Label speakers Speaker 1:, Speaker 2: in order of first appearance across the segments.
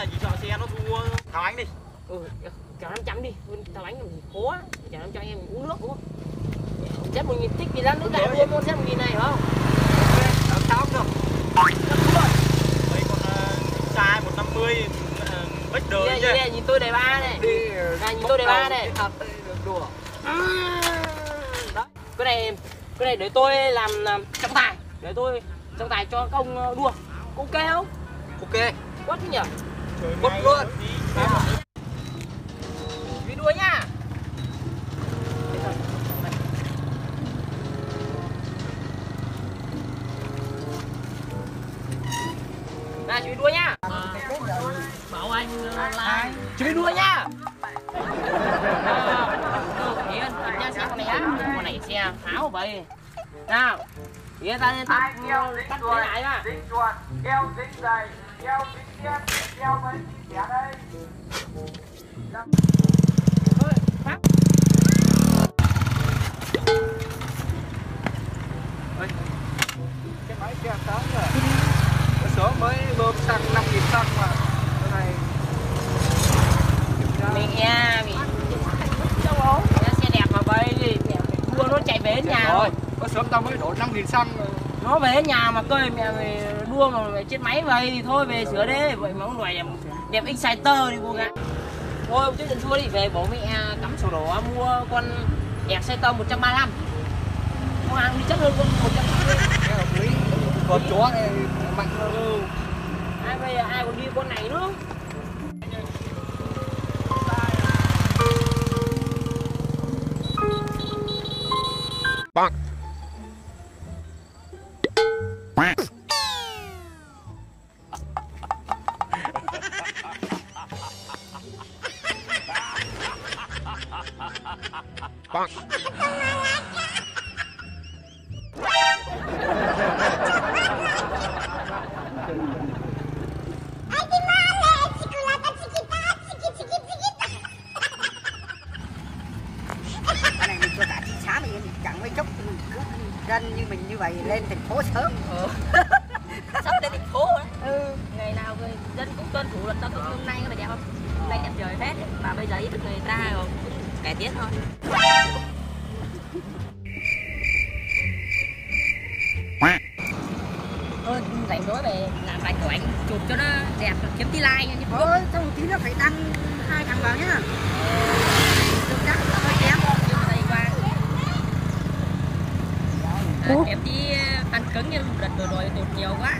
Speaker 1: xe
Speaker 2: gì sợ xe nó thua. Thảo anh đi.
Speaker 1: Ừ chào năm trăm đi. Tao bánh làm gì? Khó á. Chào năm trăm em uống nước đúng không? Chết một nghìn thích thì ra nước đại mua mua chết một nghìn này phải không?
Speaker 2: Sao cũng được. Mấy con uh, sai một năm mươi bách đời chứ
Speaker 1: này nhìn tôi đề ba này?
Speaker 3: Đi.
Speaker 1: Nhìn tôi đề ba này?
Speaker 3: Thật đùa.
Speaker 1: À, đấy. Cái này cái này để tôi làm, làm trọng tài. Để tôi trọng tài cho các ông ờ, đua. Ok không?
Speaker 3: Ok.
Speaker 1: Quất nhỉ
Speaker 3: Quất luôn.
Speaker 1: đi đua nhá này chuẩn bị đua nhá bảo anh chuẩn bị đua nhá Yên, kiểm tra xe con này á con này xe pháo vậy nào. Yên ta lên tắt tắt cái lại mà
Speaker 4: dính chuột keo dính giày keo dính tiết keo mấy thẻ đây.
Speaker 1: Thôi, phát.
Speaker 3: cái máy kia sáng rồi. Bữa sớm mới bơm xăng 5 nghìn xăng mà. Cái này.
Speaker 1: Ấu Mẹ xe đẹp mà bay đi. Đua nó chạy về nhà
Speaker 3: rồi bữa sớm tao mới đổ 5 nghìn xăng
Speaker 1: nó về nhà mà cười mẹ mày đua mà mày chết máy vậy thì thôi về sửa đi. Vậy mà ông ngoài đẹp đẹp exciter đi cô gái. Thôi chứ trận thua đi. Về bố mẹ cắm sổ đỏ mua con exciter 135 con ăn đi chất hơn con 150
Speaker 3: cái hợp lý. Còn chó này mạnh hơn.
Speaker 1: Ừ. ai bây giờ ai còn đi con này nữa
Speaker 5: vậy lên thành phố sớm.
Speaker 1: Sắp đến thành phố rồi ừ. ngày nào người dân cũng tuân thủ luật giao thông hôm nay phải đẹp không? Hôm nay đẹp trời phết mà bây giờ ý thức người ta rồi cũng cải tiến thôi. Thôi rảnh rỗi về làm vài kiểu ảnh chụp cho nó đẹp kiếm tí like nha
Speaker 5: ôi xong một tí nữa phải đăng hai thằng vào nhá. Được chắc là hơi kém
Speaker 1: đây qua à, em tí ăn cứng nhưng đợt vừa rồi tụt nhiều quá.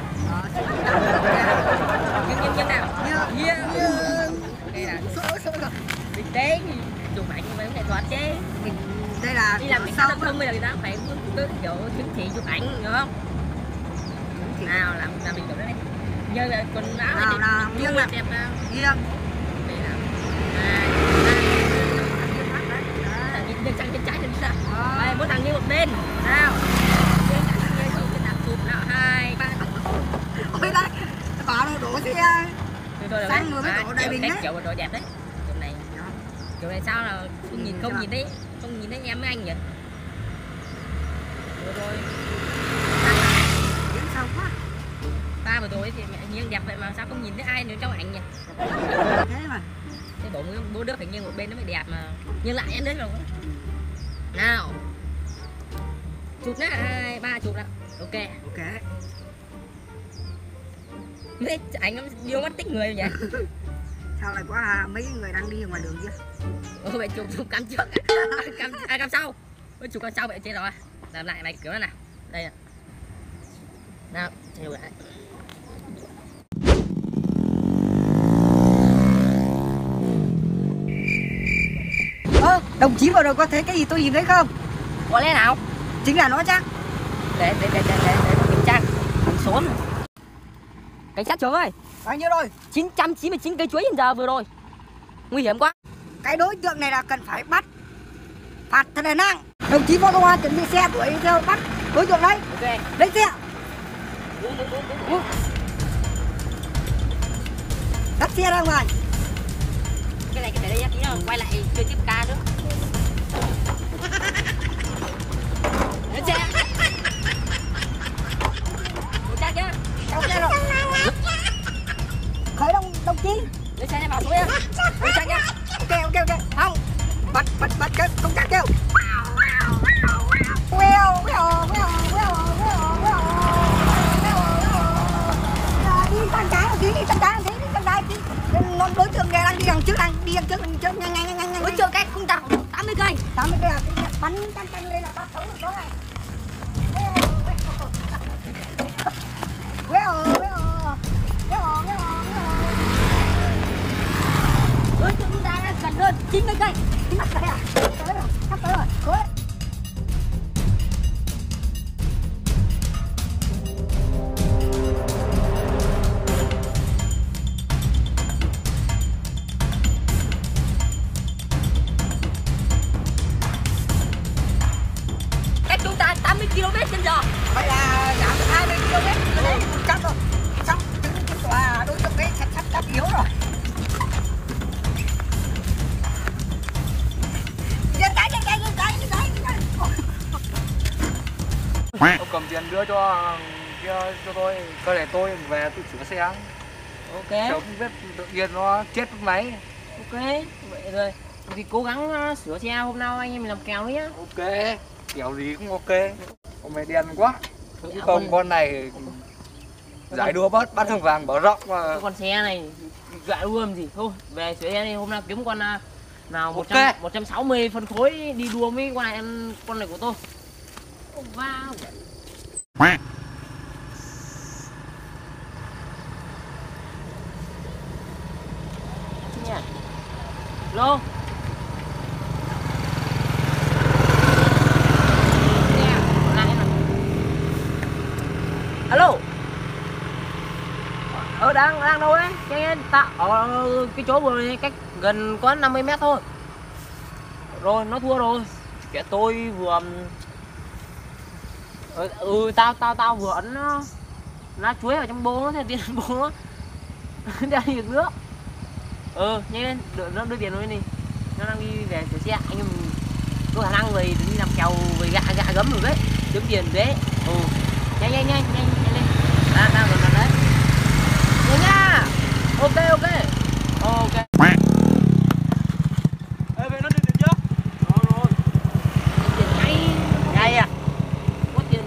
Speaker 1: Nhưng nhưng nhưng nào?
Speaker 5: Như-
Speaker 1: yeah.
Speaker 5: như-
Speaker 1: đây là tế thì chụp ảnh với nghệ thuật chứ.
Speaker 5: Mình đây là
Speaker 1: đi làm cảnh sát giao thông bây giờ người ta phải cứ kiểu chứng chỉ chụp ảnh hiểu không? Nào làm làm mình kiểu đấy là quần áo
Speaker 5: Nào,
Speaker 1: này
Speaker 5: nào,
Speaker 1: thì
Speaker 5: nghiêng
Speaker 1: đẹp
Speaker 5: nào.
Speaker 1: đẹp nào?
Speaker 5: Nghiêng
Speaker 1: đây là à, chân chân trái chân sao? Đây mỗi thằng như một bên. Nào. Hai ba.
Speaker 5: Ôi đây bảo nó đổ xe Xanh rồi mới đổ đại bình
Speaker 1: đấy
Speaker 5: đấy.
Speaker 1: kiểu rồi đẹp đấy. Kiểu này. Kiểu này sao là không nhìn không nhìn thấy không nhìn thấy em với anh nhỉ? Rồi rồi.
Speaker 5: Đến sau quá?
Speaker 1: Ta vừa rồi thì mẹ nhiên đẹp vậy mà sao không nhìn thấy ai nữa trong ảnh nhỉ?
Speaker 5: Thế mà.
Speaker 1: Cái bộ bố đứa phải nghiêng một bên nó mới đẹp mà. Nhưng lại em đến rồi nào. Chụp nhá hai ba chụp nào ok.
Speaker 5: Ok.
Speaker 1: Thế ảnh nó điêu mất tích người vậy
Speaker 5: sao lại có à, mấy người đang đi ngoài đường kia.
Speaker 1: Ôi vậy chụp chụp cam trước. Cam à, cam sau? Ôi chụp cam sau vậy chết rồi. Làm lại này kiểu đó nào? Đây nè. Nào chụp lại
Speaker 5: ơ đồng chí vừa rồi có thấy cái gì tôi nhìn thấy không?
Speaker 1: Có lẽ nào?
Speaker 5: Chính là nó chắc
Speaker 1: để để để để để, để kiểm tra. Này. cảnh sát trưởng ơi.
Speaker 5: Bao nhiêu rồi?
Speaker 1: 999 cây chuối hiện giờ vừa rồi. Nguy hiểm quá.
Speaker 5: Cái đối tượng này là cần phải bắt. Phạt thật là nặng. Đồng chí phó công an chuẩn bị xe đuổi theo bắt đối tượng đấy.
Speaker 1: Ok.
Speaker 5: Lấy xe.
Speaker 1: Đúng, đúng, đúng, đúng.
Speaker 5: dắt xe ra ngoài
Speaker 1: cái này cái này đây nhá, tí nữa quay lại, chơi tiếp ca nữa. Lên
Speaker 5: lên là bắt sống được đó này quế ờ quế ờ quế ờ quế ờ quế ờ
Speaker 1: chúng ta gần hơn 90 cây
Speaker 5: Cái mắt đây à tới rồi sắp tới rồi
Speaker 1: giờ
Speaker 5: vậy là giảm được 20 km rồi đấy. Chắc rồi. Xong chứng chứng tòa đối tượng ấy sắp sắp sắp yếu rồi. Cái, cái, cái, cái, cái.
Speaker 3: ông cầm tiền đưa cho kia cho tôi. Cơ để tôi về tôi sửa xe.
Speaker 4: Ok.
Speaker 3: Chống vết tự nhiên nó chết mất máy
Speaker 4: ok. Vậy rồi thì cố gắng uh, sửa xe hôm nào anh em làm kèo nhá.
Speaker 3: Ok. Kiểu gì cũng ok ông mày đen quá.
Speaker 4: Dạ,
Speaker 3: không
Speaker 4: con-
Speaker 3: con này giải đua bớt bắt thằng vàng bỏ rộng mà.
Speaker 4: Con xe này dọa đua làm gì? Thôi về sửa xe đi hôm nào kiếm con uh, nào một trăm một trăm sáu mươi phân khối đi đua với con này em con này của tôi. Wow nha lô Nè, lại nè. alo ờ đang đang tạo cái ở cái chỗ vừa này cách gần có 50 mét thôi. Rồi nó thua rồi. Kẻ tôi vừa ừ, ừ tao tao tao vừa ấn nó lá chuối ở trong bô nó thì tiền bô nó đang đi nước ừ nhanh lên đợi nó đưa tiền rồi đi. Nó đang đi về sửa xe anh em có khả năng về đi làm kèo về gạ gạ gấm rồi đấy. Kiếm tiền đấy. Ừ nhanh nhanh nhanh nhanh nhanh lên. Đang đang rồi ok ok ok
Speaker 2: Ê, về nó đi chưa?
Speaker 4: tiền ngay ngay à có tiền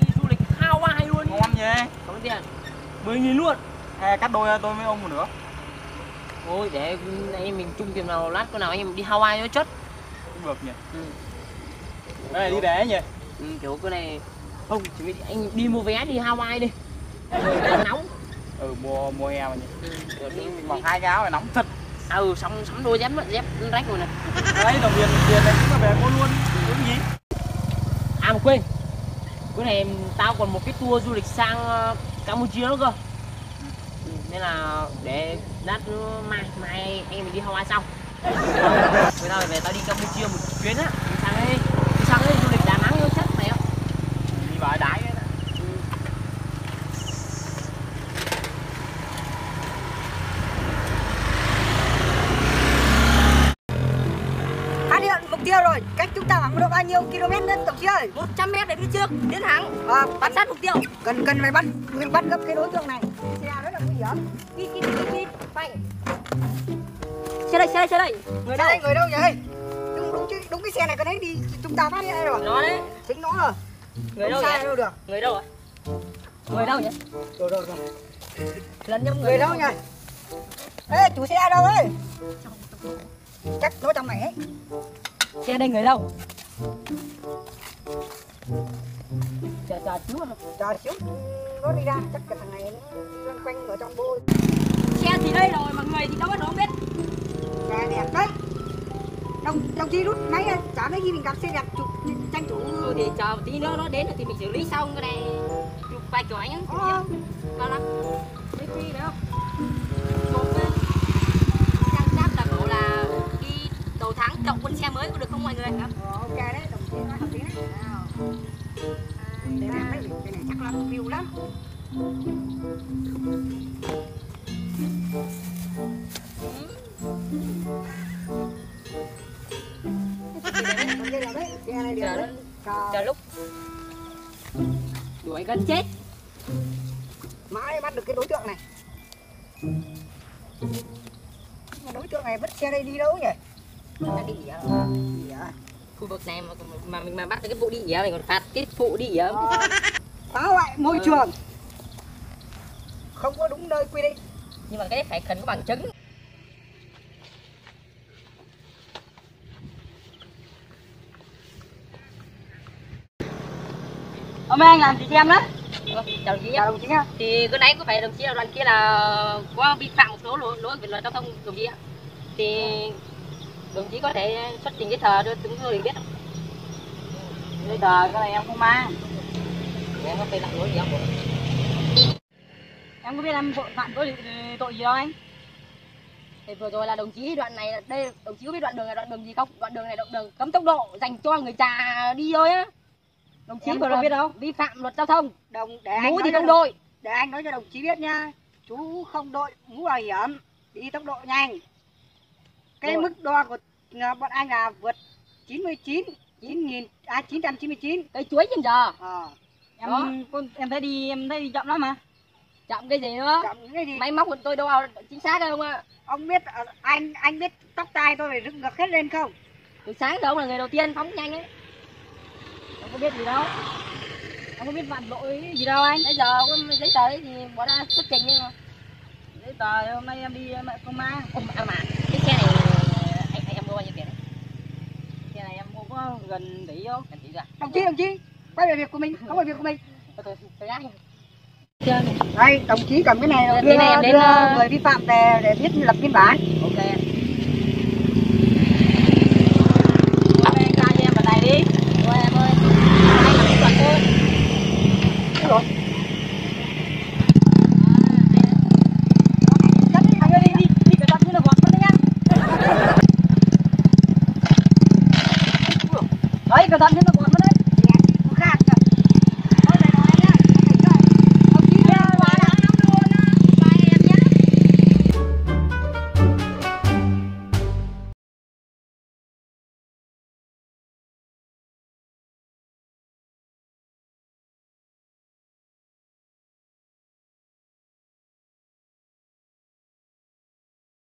Speaker 4: đi du lịch Hawaii luôn
Speaker 2: Ngon nhỉ?
Speaker 4: có tiền 10 nghìn luôn
Speaker 2: À, cắt đôi tôi với ông một nữa.
Speaker 4: thôi để anh mình chung tiền nào lát có nào anh em đi Hawaii nó chất
Speaker 2: Cũng được nhỉ.
Speaker 4: ừ.
Speaker 2: Cái này đi đẻ nhỉ?
Speaker 4: ừ, kiểu cái này không bị anh đi mua vé đi Hawaii đi rồi nóng
Speaker 2: Ừ, mùa mùa hè mà nhỉ.
Speaker 4: ừ.
Speaker 2: mặc hai cái áo này nóng thật.
Speaker 4: ừ xong sắm đôi dép dép rách rồi này
Speaker 2: Đấy, đồng tiền tiền này cũng về mua luôn. Đúng gì?
Speaker 4: à mà quên cái này tao còn một cái tour du lịch sang ờ, Campuchia nữa cơ ừ, nên là để lát mai mai anh em mình đi Hawaii xong bây giờ về tao đi Campuchia một chuyến á đi sang đây đi sang đây du lịch Đà Nẵng chất này á
Speaker 2: Đi vào đái đấy.
Speaker 5: Phát hiện mục tiêu rồi, cách chúng ta khoảng độ bao nhiêu km nữa tổng chí ơi?
Speaker 1: 100 mét để đi trước tiến thẳng
Speaker 5: À,
Speaker 1: bắn sát mục tiêu
Speaker 5: cần cần phải bắt phải bắt gấp cái đối tượng này. Xe rất là nguy hiểm.
Speaker 1: đi đi đi đi phanh xe đây xe đây xe đây người
Speaker 5: Xe
Speaker 1: đâu
Speaker 5: đây người đâu vậy? Đúng đúng chứ, đúng cái xe này cái đấy đi chúng ta phát hiện đây rồi.
Speaker 1: nó đấy
Speaker 5: Chính nó rồi.
Speaker 1: người đâu vậy
Speaker 5: đâu được.
Speaker 1: người đâu ạ người đâu vậy
Speaker 5: Rồi rồi rồi.
Speaker 1: lần nhầm
Speaker 5: Người đâu nhỉ? Ê, chủ xe đâu ấy? Chắc nó trong này ấy.
Speaker 1: Xe đây người đâu? Chờ chờ chú.
Speaker 5: Chờ xíu nó đi ra chắc cái thằng này nó loanh quanh ở trong bô
Speaker 1: xe thì đây rồi mà người thì đâu có không biết.
Speaker 5: Xe đẹp đấy. Đồng đồng chí rút máy ra chả mấy khi mình gặp xe đẹp chụp tranh thủ.
Speaker 1: Ừ thì chờ tí nữa nó đến rồi thì mình xử lý xong cái này. Chụp vài kiểu ảnh
Speaker 5: Ờ.
Speaker 1: lo lắm. Đi đi được không cộng con xe mới có được không mọi người?
Speaker 5: Ờ, ok đấy đồng chí nói hợp lý đấy. Nào. Để đấy cái này chắc là view lắm. Này. Chờ
Speaker 1: chờ lúc. Đuổi gần chết.
Speaker 5: Mãi bắt được cái đối tượng này. Mà đối tượng này vứt xe đây đi đâu nhỉ
Speaker 1: ta
Speaker 5: Gì à?
Speaker 1: khu vực này mà, mà mình mà bắt được cái vụ đi ỉa mình còn phạt cái vụ đi ỉa
Speaker 5: Ờ, phá hoại môi trường. Không có đúng nơi quy định.
Speaker 1: Nhưng mà cái đấy phải cần có bằng chứng.
Speaker 5: Hôm nay anh làm gì cho em đó?
Speaker 1: Vâng, chào đồng chí
Speaker 5: Chào đồng chí nhá.
Speaker 1: thì cái nãy có phải đồng chí là đoàn kia là có vi phạm một số lỗi lỗi về luật giao thông đồng chí ạ. Thì đồng chí có thể xuất trình giấy tờ cho chúng tôi biết không?
Speaker 5: Giấy tờ cái này em không mang.
Speaker 1: em có phải làm lỗi gì không
Speaker 5: Em có biết em tội phạm tội tội gì đâu anh?
Speaker 1: thì vừa rồi là đồng chí đoạn này là- đây đồng chí có biết đoạn đường là đoạn đường gì không đoạn đường này đoạn đường cấm tốc độ dành cho người già đi thôi á đồng chí
Speaker 5: Em
Speaker 1: vừa
Speaker 5: có
Speaker 1: rồi
Speaker 5: biết đâu.
Speaker 1: vi phạm luật giao thông
Speaker 5: Đồng để anh
Speaker 1: mũ
Speaker 5: nói
Speaker 1: thì không đội
Speaker 5: để anh nói cho đồng chí biết nha. Chú không đội mũ bảo hiểm, đi tốc độ nhanh. Cái
Speaker 1: Rồi.
Speaker 5: mức đo của à, bọn anh là vượt 99 9.000 à 999.
Speaker 1: cây chuối trên giờ
Speaker 5: Ờ.
Speaker 1: em Đó.
Speaker 5: con em thấy đi em thấy đi chậm lắm mà.
Speaker 1: chậm cái gì nữa
Speaker 5: Chậm những cái gì?
Speaker 1: máy móc của tôi đâu chính xác đâu ạ
Speaker 5: Ông biết ờ, anh anh biết tóc tai tôi phải dựng ngược hết lên không?
Speaker 1: từ sáng giờ ông là người đầu tiên phóng nhanh ấy
Speaker 5: Ông có biết gì đâu. Ông có biết phạm lỗi gì đâu anh.
Speaker 1: bây giờ có giấy tờ ấy thì bọn ta xuất trình nhưng mà
Speaker 5: Giấy tờ hôm nay em đi lại không mang.
Speaker 1: Ồ, à mà cái xe này anh anh em mua bao nhiêu tiền đấy
Speaker 5: Cái này em không có gần tỷ đâu.
Speaker 1: gần tỷ rồi
Speaker 5: Đồng chí đồng chí, quay về việc của mình, không phải việc của mình. Đây, đồng chí cầm cái này
Speaker 1: Cái
Speaker 5: đưa,
Speaker 1: này em đến,
Speaker 5: đưa
Speaker 1: ờ,
Speaker 5: người vi phạm về để viết lập biên bản.
Speaker 1: ok
Speaker 5: 来一个，咱们